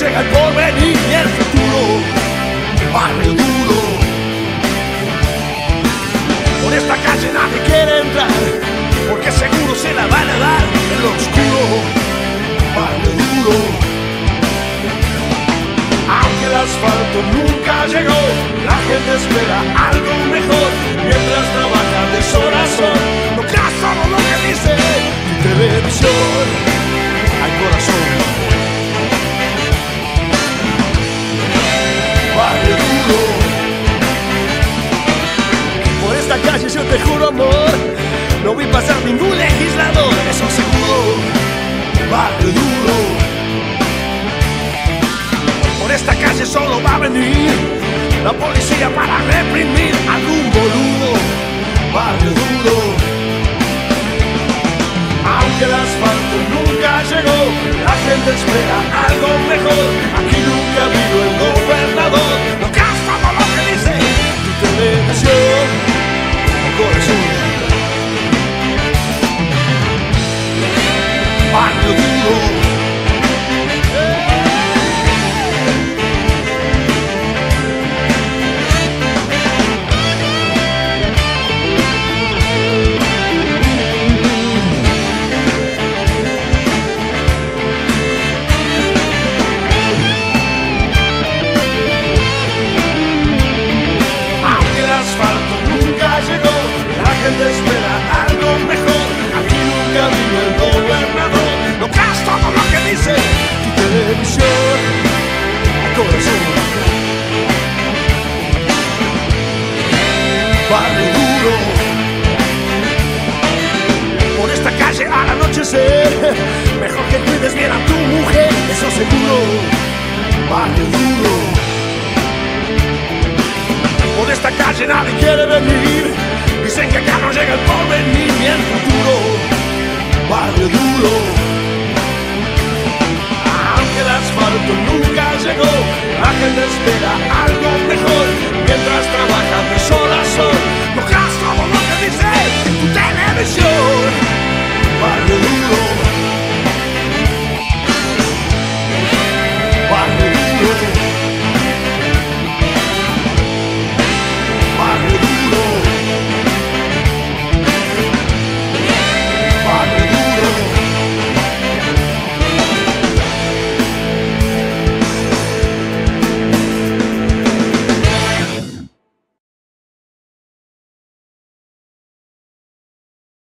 llega el porvenir y el futuro, barrio duro. Por esta calle nadie quiere entrar, porque seguro se la van a dar en lo oscuro, barrio duro. Aunque el asfalto nunca llegó, la gente espera algo va a venir la policía para reprimir algún boludo. Barrio duro. Aunque el asfalto nunca llegó, la gente espera algo mejor. Barrio duro. Por esta calle al anochecer, mejor que cuides bien a tu mujer, eso seguro. Barrio duro. Por esta calle nadie quiere venir. Dicen que acá no llega el porvenir ni el futuro. Barrio duro. Aunque el asfalto nunca llegó, la gente espera